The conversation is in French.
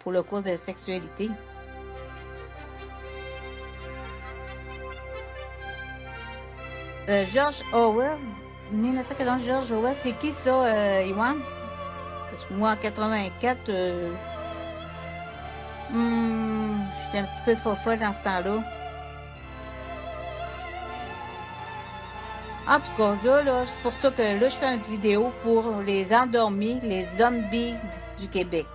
pour le cours de sexualité. Euh, George Orwell, George Orwell, c'est qui ça, euh, Iwan? Parce que moi, en 84, euh, hmm, j'étais un petit peu folle dans ce temps-là. En tout cas, là, là c'est pour ça que là, je fais une vidéo pour les endormis, les zombies du Québec.